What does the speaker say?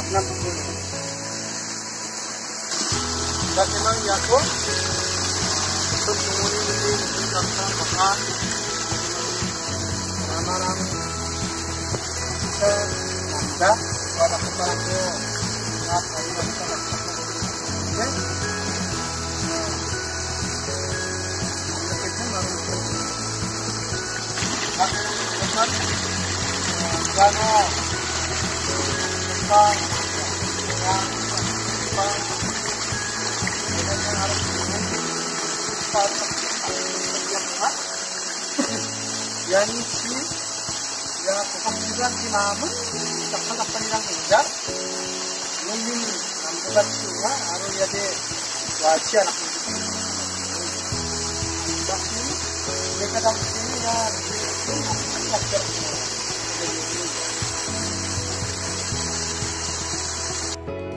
अपना पकड़ बस emang ya ko untuk mengurangi ini tentang makan nama-nama kita ada pada kita ko at ay kita oke Ano, Jepang, Jepang, Jepang, dengan Yang harus yan si ya kapag si naman takhalak pa nilang injar yung yung nambukat siya aro yade wajah anak Bakit, mereka dapat sini ya, ini